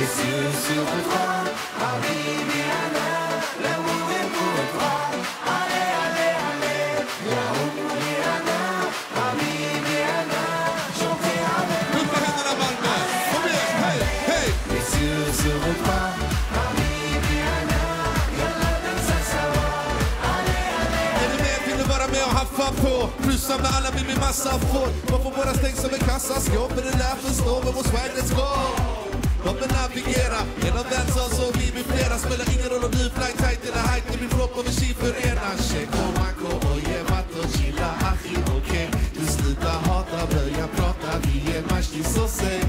yeux sur pour. Allez, allez, allez, avec med händerna Kom igen! Sur yalla dansa. Allez, allez, Vill du vara med och haffa på? Samla alla med min massa får. Varför våra stängs som kassaskåp? Är det där förstå med vår swag, let's go! De vill navigera så vi blir flera Spelar ingen roll om du är fly tight eller high. Det blir flopp om vi skiförenar Check och manko och ge matt och chilla. Achi okej. Du slutar hata, börja prata. Vi är matchning så säg